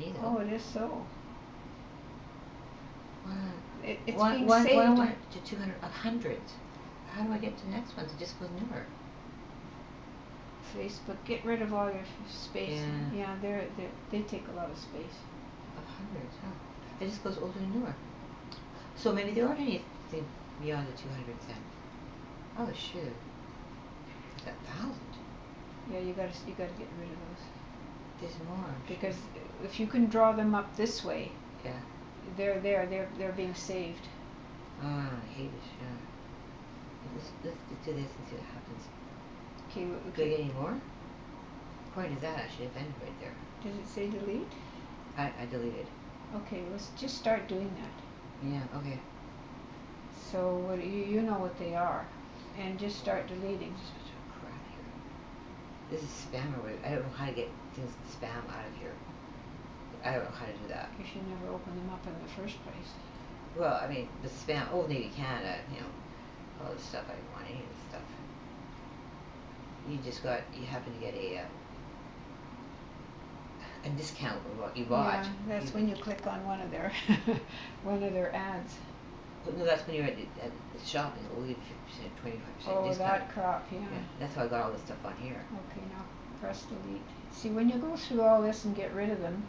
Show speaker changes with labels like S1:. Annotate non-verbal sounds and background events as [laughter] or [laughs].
S1: money
S2: Oh, it is so. It, it's being saved.
S1: went to two hundred, a hundred? How do I get to the next one to just go newer?
S2: Facebook, get rid of all your space.
S1: Yeah.
S2: Yeah, they're, they're, they take a lot of space.
S1: A hundred, huh? It just goes older and newer. So maybe there aren't anything beyond the two hundred then. Oh, shoot. A thousand?
S2: Yeah, you gotta, you gotta get rid of those.
S1: There's more.
S2: Because if you can draw them up this way,
S1: Yeah.
S2: they're there, they're, they're being saved.
S1: Ah, I hate it, yeah. Let's, let's do this and see what happens.
S2: Okay, w-
S1: Do I
S2: okay,
S1: get any more? According to that, I should have ended right there.
S2: does it say delete?
S1: I, I deleted.
S2: Okay, let's just start doing that.
S1: Yeah, okay.
S2: So what, you, you know what they are, and just start deleting.
S1: Such a crap here. This is spam or I don't know how to get things spam out of here. I don't know how to do that.
S2: You should never open them up in the first place.
S1: Well, I mean, the spam, Old Navy Canada, you know, all this stuff, I didn't want any of this stuff. You just got, you happen to get a, uh, a discount of what you bought.
S2: Yeah, that's when you click on one of their, [laughs] one of their ads.
S1: But No, that's when you're at the, at the shopping, we'll give fifty percent, twenty-five percent
S2: Oh,
S1: discount.
S2: that crap, yeah.
S1: Yeah, that's how I got all this stuff on here.
S2: Okay, now press delete. See, when you go through all this and get rid of them,